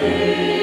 Deus.